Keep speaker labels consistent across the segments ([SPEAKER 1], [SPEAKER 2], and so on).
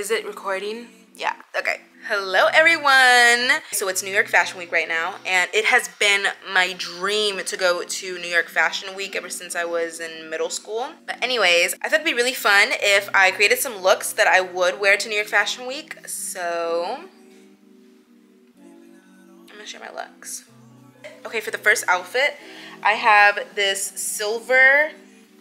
[SPEAKER 1] is it recording? Yeah, okay. Hello everyone! So it's New York Fashion Week right now and it has been my dream to go to New York Fashion Week ever since I was in middle school. But anyways, I thought it'd be really fun if I created some looks that I would wear to New York Fashion Week. So I'm gonna share my looks. Okay, for the first outfit, I have this silver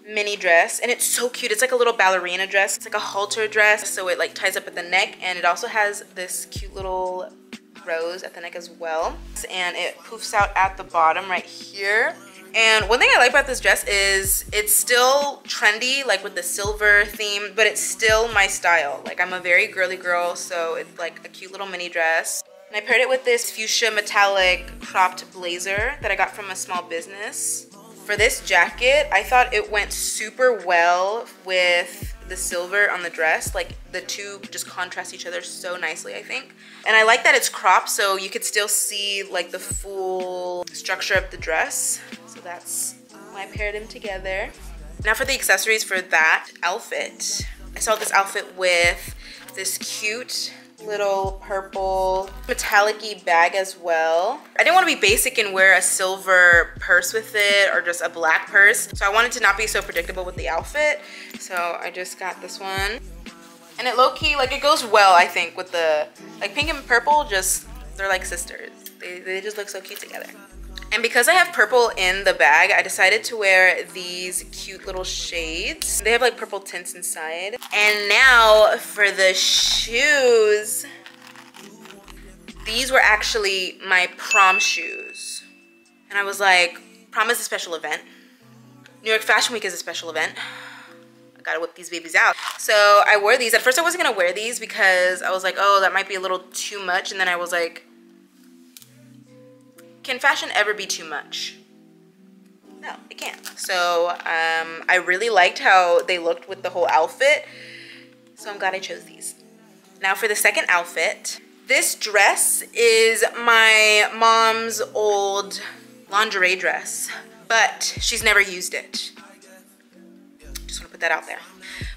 [SPEAKER 1] mini dress and it's so cute. It's like a little ballerina dress. It's like a halter dress so it like ties up at the neck and it also has this cute little rose at the neck as well. And it poofs out at the bottom right here. And one thing I like about this dress is it's still trendy like with the silver theme but it's still my style. Like I'm a very girly girl so it's like a cute little mini dress. And I paired it with this fuchsia metallic cropped blazer that I got from a small business for this jacket, I thought it went super well with the silver on the dress. Like the two just contrast each other so nicely, I think. And I like that it's cropped so you could still see like the full structure of the dress. So that's why I paired them together. Now for the accessories for that outfit. I saw this outfit with this cute little purple metallic bag as well. I didn't want to be basic and wear a silver purse with it or just a black purse. So I wanted to not be so predictable with the outfit. So I just got this one. And it low-key, like it goes well, I think, with the, like pink and purple, just, they're like sisters. They, they just look so cute together. And because I have purple in the bag, I decided to wear these cute little shades. They have like purple tints inside. And now for the shoes. These were actually my prom shoes. And I was like, prom is a special event. New York Fashion Week is a special event. I gotta whip these babies out. So I wore these. At first I wasn't gonna wear these because I was like, oh, that might be a little too much. And then I was like, can fashion ever be too much? No, it can't. So um, I really liked how they looked with the whole outfit. So I'm glad I chose these. Now for the second outfit. This dress is my mom's old lingerie dress, but she's never used it. Just wanna put that out there.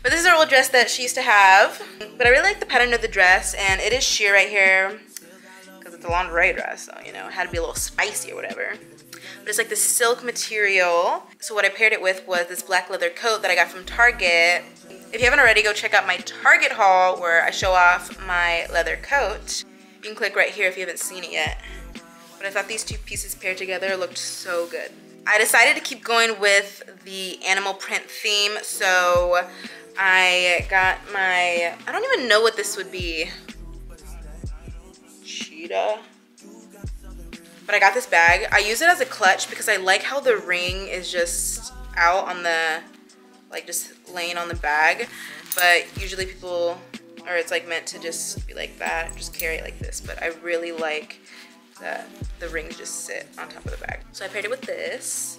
[SPEAKER 1] But this is her old dress that she used to have. But I really like the pattern of the dress and it is sheer right here a lingerie dress, so you know, it had to be a little spicy or whatever. But it's like this silk material. So what I paired it with was this black leather coat that I got from Target. If you haven't already, go check out my Target haul where I show off my leather coat. You can click right here if you haven't seen it yet. But I thought these two pieces paired together looked so good. I decided to keep going with the animal print theme, so I got my, I don't even know what this would be. Cheetah. But I got this bag. I use it as a clutch because I like how the ring is just out on the, like just laying on the bag. But usually people, or it's like meant to just be like that, just carry it like this. But I really like that the rings just sit on top of the bag. So I paired it with this.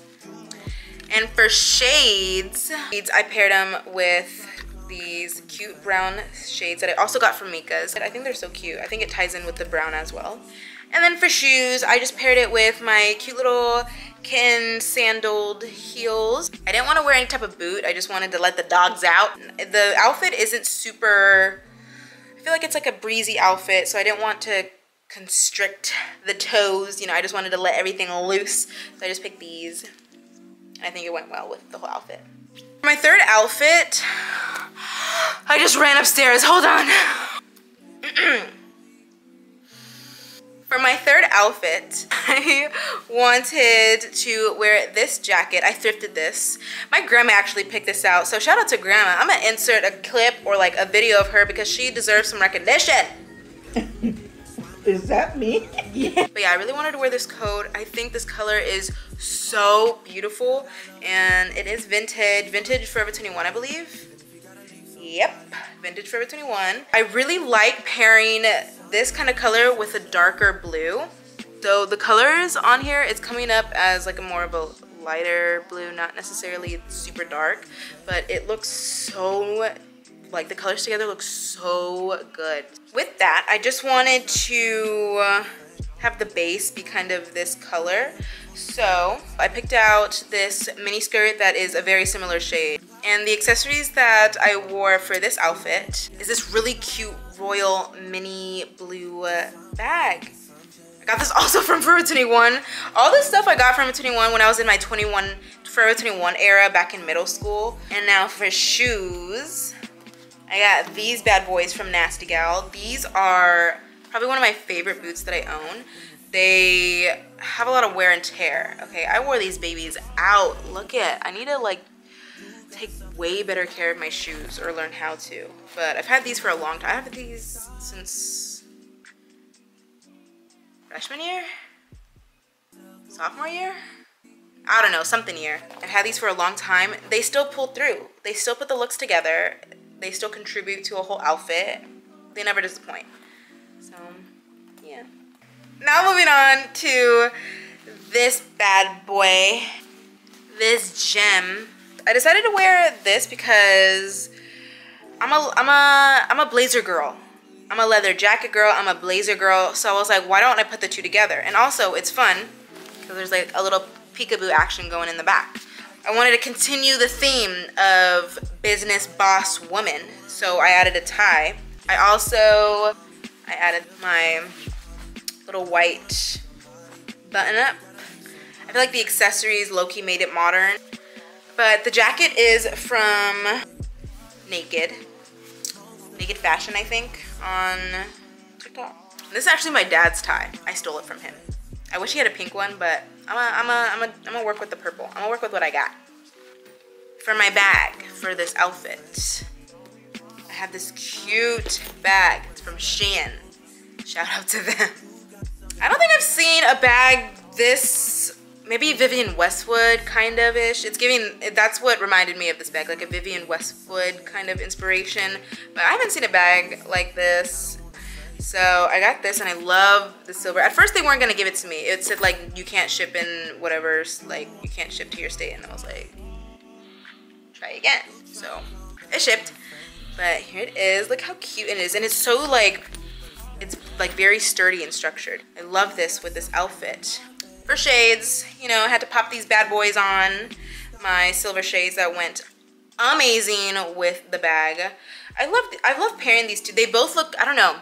[SPEAKER 1] And for shades, I paired them with these cute brown shades that I also got from Mika's. I think they're so cute. I think it ties in with the brown as well. And then for shoes, I just paired it with my cute little kitten sandaled heels. I didn't want to wear any type of boot. I just wanted to let the dogs out. The outfit isn't super, I feel like it's like a breezy outfit, so I didn't want to constrict the toes. You know, I just wanted to let everything loose. So I just picked these. And I think it went well with the whole outfit. My third outfit, I just ran upstairs, hold on. For my third outfit, I wanted to wear this jacket. I thrifted this. My grandma actually picked this out, so shout out to grandma. I'm gonna insert a clip or like a video of her because she deserves some recognition.
[SPEAKER 2] Is that me?
[SPEAKER 1] yeah. But yeah, I really wanted to wear this coat. I think this color is so beautiful and it is vintage. Vintage Forever 21, I believe. Yep, vintage Forever 21. I really like pairing this kind of color with a darker blue. So the colors on here, it's coming up as like a more of a lighter blue, not necessarily super dark, but it looks so like the colors together look so good. With that, I just wanted to have the base be kind of this color. So I picked out this mini skirt that is a very similar shade. And the accessories that I wore for this outfit is this really cute royal mini blue uh, bag. I got this also from Forever 21. All this stuff I got from Forever 21 when I was in my 21 Forever 21 era back in middle school. And now for shoes, I got these bad boys from Nasty Gal. These are probably one of my favorite boots that I own. They have a lot of wear and tear. Okay, I wore these babies out. Look at, I need to like take way better care of my shoes or learn how to. But I've had these for a long time. I've had these since freshman year? Sophomore year? I don't know, something year. I've had these for a long time. They still pull through. They still put the looks together. They still contribute to a whole outfit. They never disappoint. So, yeah. Now moving on to this bad boy. This gem I decided to wear this because I'm a I'm a I'm a blazer girl. I'm a leather jacket girl. I'm a blazer girl. So I was like, why don't I put the two together? And also, it's fun because there's like a little peekaboo action going in the back. I wanted to continue the theme of business boss woman. So I added a tie. I also I added my little white button up. I feel like the accessories low-key made it modern. But the jacket is from Naked. Naked Fashion, I think, on TikTok. This is actually my dad's tie. I stole it from him. I wish he had a pink one, but I'm a, I'm a, I'm a, I'm gonna work with the purple. I'm gonna work with what I got. For my bag, for this outfit, I have this cute bag. It's from Shein. Shout out to them. I don't think I've seen a bag this maybe Vivienne Westwood kind of ish. It's giving, that's what reminded me of this bag, like a Vivienne Westwood kind of inspiration. But I haven't seen a bag like this. So I got this and I love the silver. At first they weren't gonna give it to me. It said like, you can't ship in whatever's, like you can't ship to your state. And I was like, try again. So it shipped. But here it is, look how cute it is. And it's so like, it's like very sturdy and structured. I love this with this outfit for shades, you know, I had to pop these bad boys on. My silver shades that went amazing with the bag. I love I love pairing these two. They both look, I don't know.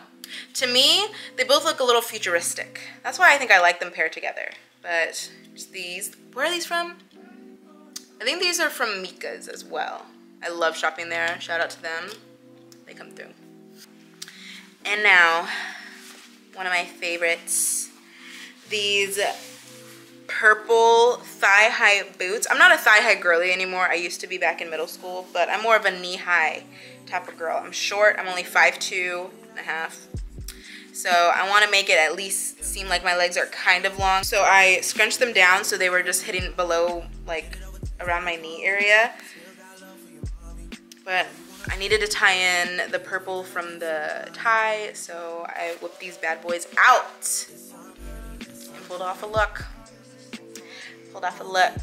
[SPEAKER 1] To me, they both look a little futuristic. That's why I think I like them paired together. But these, where are these from? I think these are from Mika's as well. I love shopping there. Shout out to them. They come through. And now, one of my favorites. These purple thigh-high boots. I'm not a thigh-high girly anymore. I used to be back in middle school, but I'm more of a knee-high type of girl. I'm short. I'm only 5'2 and a half. So I want to make it at least seem like my legs are kind of long. So I scrunched them down so they were just hitting below, like, around my knee area. But I needed to tie in the purple from the tie, so I whipped these bad boys out and pulled off a look. Pulled off a look.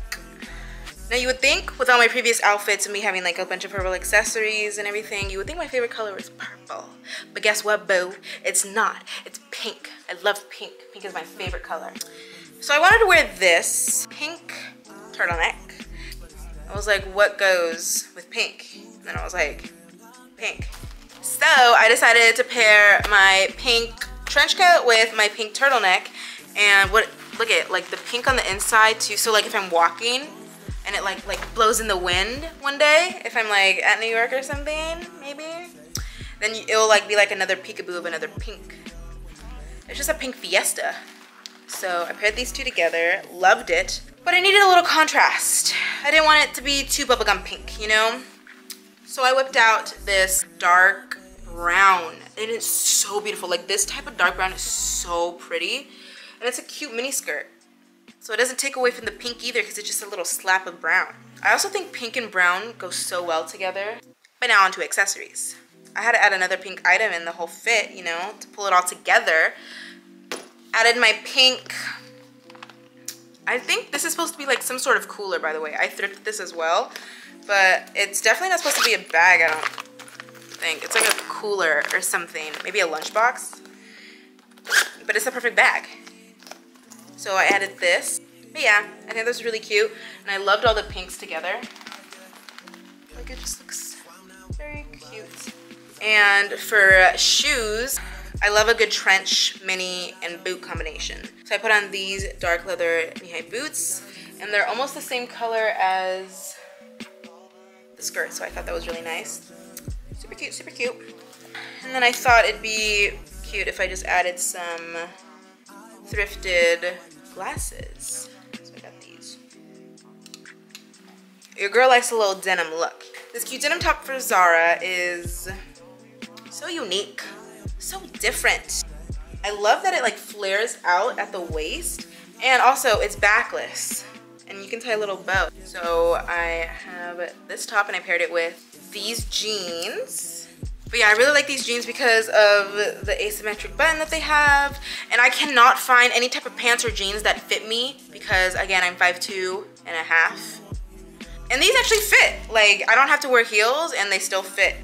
[SPEAKER 1] Now you would think with all my previous outfits and me having like a bunch of purple accessories and everything, you would think my favorite color was purple. But guess what, boo? It's not. It's pink. I love pink. Pink is my favorite color. So I wanted to wear this pink turtleneck. I was like, what goes with pink? And then I was like, pink. So I decided to pair my pink trench coat with my pink turtleneck. And what look at like the pink on the inside too. So like if I'm walking and it like like blows in the wind one day, if I'm like at New York or something, maybe, then it'll like be like another peekaboo of another pink. It's just a pink fiesta. So I paired these two together, loved it, but I needed a little contrast. I didn't want it to be too bubblegum pink, you know? So I whipped out this dark brown. And It is so beautiful. Like this type of dark brown is so pretty. And it's a cute mini skirt. So it doesn't take away from the pink either because it's just a little slap of brown. I also think pink and brown go so well together. But now onto accessories. I had to add another pink item in the whole fit, you know, to pull it all together. Added my pink. I think this is supposed to be like some sort of cooler, by the way. I thrifted this as well. But it's definitely not supposed to be a bag, I don't think. It's like a cooler or something. Maybe a lunchbox. But it's a perfect bag. So I added this. But yeah, I think this is really cute. And I loved all the pinks together. Like it just looks very cute. And for uh, shoes, I love a good trench, mini, and boot combination. So I put on these dark leather knee-high boots, and they're almost the same color as the skirt, so I thought that was really nice. Super cute, super cute. And then I thought it'd be cute if I just added some thrifted glasses. So I got these. Your girl likes a little denim look. This cute denim top for Zara is so unique, so different. I love that it like flares out at the waist and also it's backless and you can tie a little bow. So I have this top and I paired it with these jeans. But yeah, I really like these jeans because of the asymmetric button that they have. And I cannot find any type of pants or jeans that fit me because again, I'm 5'2 and a half. And these actually fit. Like, I don't have to wear heels and they still fit.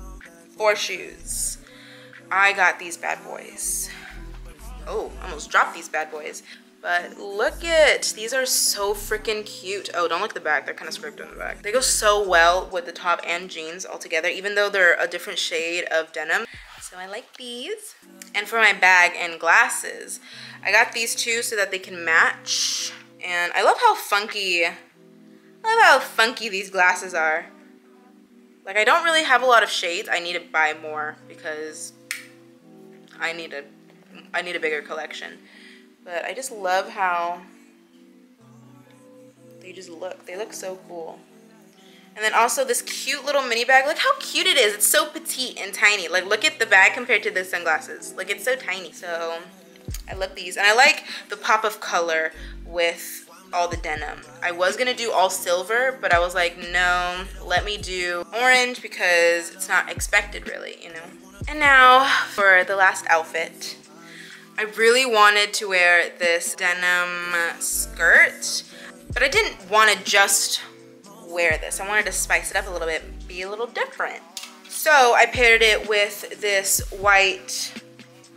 [SPEAKER 1] Or shoes. I got these bad boys. Oh, almost dropped these bad boys. But look it, these are so freaking cute. Oh, don't look at the back, they're kind of scraped on the back. They go so well with the top and jeans all together, even though they're a different shade of denim. So I like these. And for my bag and glasses, I got these two so that they can match. And I love how funky, I love how funky these glasses are. Like I don't really have a lot of shades. I need to buy more because I need a I need a bigger collection. But I just love how they just look. They look so cool. And then also this cute little mini bag. Look how cute it is. It's so petite and tiny. Like look at the bag compared to the sunglasses. Like it's so tiny. So I love these. And I like the pop of color with all the denim. I was gonna do all silver, but I was like, no, let me do orange because it's not expected really, you know? And now for the last outfit. I really wanted to wear this denim skirt, but I didn't want to just wear this. I wanted to spice it up a little bit, be a little different. So I paired it with this white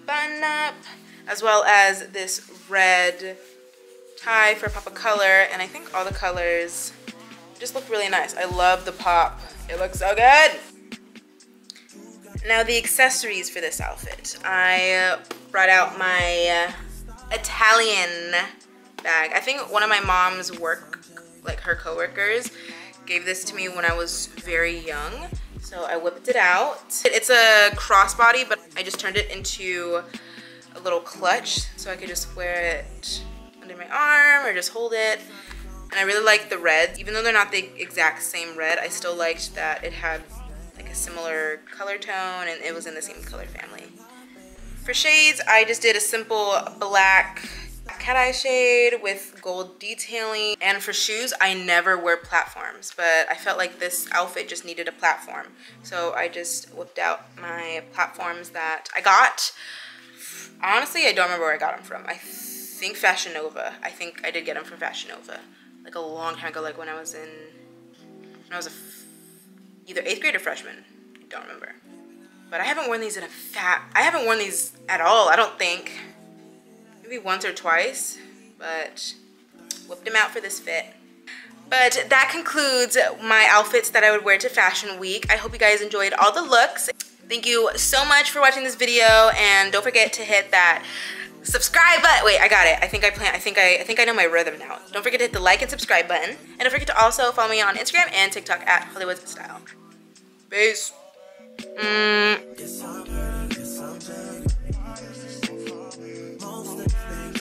[SPEAKER 1] button up, as well as this red tie for a pop of color, and I think all the colors just look really nice. I love the pop. It looks so good. Now the accessories for this outfit. I brought out my uh, Italian bag. I think one of my mom's work, like her coworkers, gave this to me when I was very young. So I whipped it out. It's a crossbody, but I just turned it into a little clutch so I could just wear it under my arm or just hold it. And I really like the reds. Even though they're not the exact same red, I still liked that it had similar color tone and it was in the same color family. For shades, I just did a simple black cat eye shade with gold detailing. And for shoes, I never wear platforms, but I felt like this outfit just needed a platform. So I just whipped out my platforms that I got. Honestly, I don't remember where I got them from. I think Fashion Nova. I think I did get them from Fashion Nova. Like a long time ago, like when I was in, when I was a either eighth grade or freshman. I don't remember. But I haven't worn these in a fat, I haven't worn these at all, I don't think. Maybe once or twice, but whipped them out for this fit. But that concludes my outfits that I would wear to Fashion Week. I hope you guys enjoyed all the looks. Thank you so much for watching this video and don't forget to hit that subscribe button. Wait, I got it. I think I plan. I think I. I think I know my rhythm now. Don't forget to hit the like and subscribe button, and don't forget to also follow me on Instagram and TikTok at Hollywood Style. Peace. Mm.